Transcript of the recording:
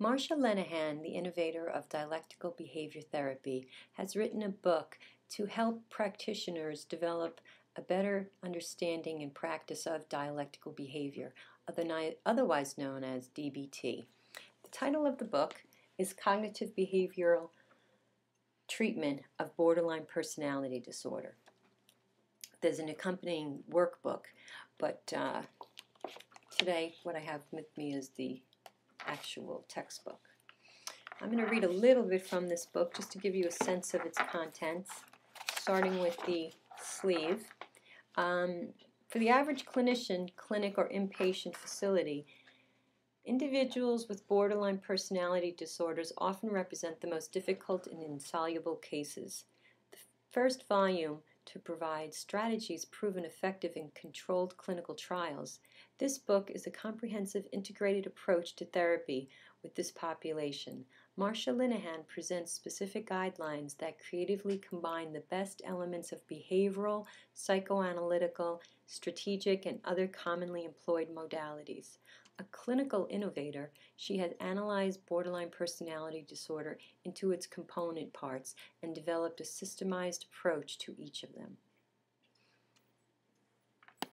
Marsha Linehan, the innovator of dialectical behavior therapy, has written a book to help practitioners develop a better understanding and practice of dialectical behavior, otherwise known as DBT. The title of the book is Cognitive Behavioral Treatment of Borderline Personality Disorder. There's an accompanying workbook, but uh, today what I have with me is the actual textbook. I'm going to read a little bit from this book just to give you a sense of its contents, starting with the sleeve. Um, for the average clinician, clinic, or inpatient facility, individuals with borderline personality disorders often represent the most difficult and insoluble cases. The first volume to provide strategies proven effective in controlled clinical trials. This book is a comprehensive integrated approach to therapy with this population. Marsha Linehan presents specific guidelines that creatively combine the best elements of behavioral, psychoanalytical, strategic, and other commonly employed modalities. A clinical innovator, she has analyzed borderline personality disorder into its component parts and developed a systemized approach to each of them.